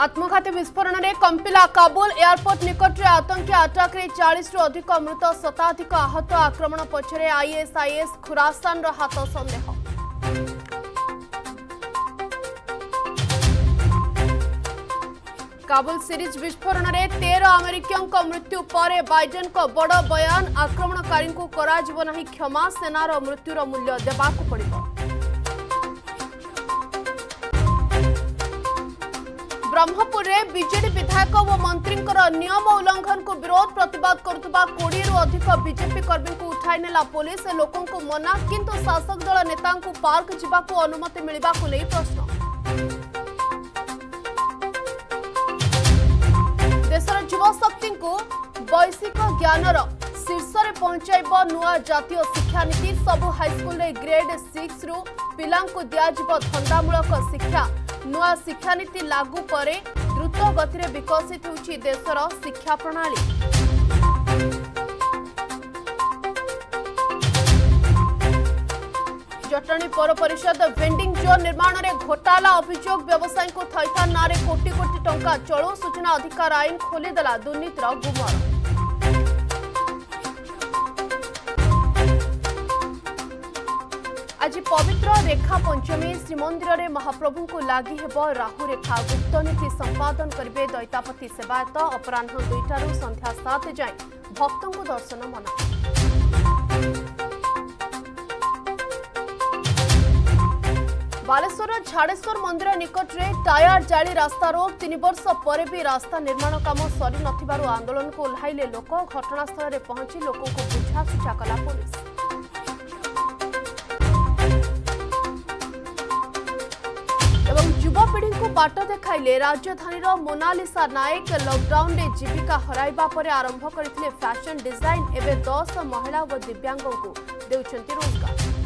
आत्मघाती विस्फोरण में कंपिला काबुल एयरपोर्ट निकट आतंकी आटाक्रे चालीस अधिक मृत शताधिक आहत आक्रमण पछे आईएसआईएस खुरासान हाथ सन्देह काबुल सीरीज विस्फोरण में तेर आमेरिकियों मृत्यु पर बैडेन बड़ बयान आक्रमणकारी क्षमा सेनार मृत्युर मूल्य देवाक पड़ो ब्रह्मपुर में विजेडी विधायक व मंत्री नियम उल्लंघन को विरोध प्रतवाद करोड़ अधिक विजेपी कर्मी को उठाई ना पुलिस लोकों मना किंतु शासक दल नेता पार्क जवाक अनुमति मिलवा को नहीं प्रश्न देशर युवशक्ति वैश्विक ज्ञानर शीर्ष पहुंचाब नुआ जातीय शिक्षानी सबू हाइस्कल ग्रेड सिक्स रु पा दिजामूलक शिक्षा नीति लागू परे द्रुत गतिर बिकशित हुन्छ शिक्षा प्रणाली जटणी पौरपरिषद जोन जो निर्माणले घोटाला अभियोग व्यवसायीको थैथान ना कोटि कोटि टा चलु सूचना अधिकार आइन खोलिदेला दुर्नीतिर गुमर आज पवित्र रेखा पञ्चमी श्रीमन्दिर महाप्रभुहे राहु रेखा गुप्तीति सम्पादन गरे दैतापथी सेवायत अपराह दुईटा सन्ध्या सात जाँ को दर्शन मना बालेश्वर झाडेश्वर मन्दिर निकटले टायार जा रास्तारो तिन वर्ष पर रास्ता निर्माण कम सरि को ओहैले लोक पहुंची पहुँच लोको बुझासुझा कला पुलिस को बाट देखाइले राजधानी मोनालिसा नायक लकडाउन रे जीविका हर आरंभ करते फैशन डिजाइन एवं दस महिला व दिव्यांगଙ୍କୁ ଦେଉଛନ୍ତି ରୋଜଗାର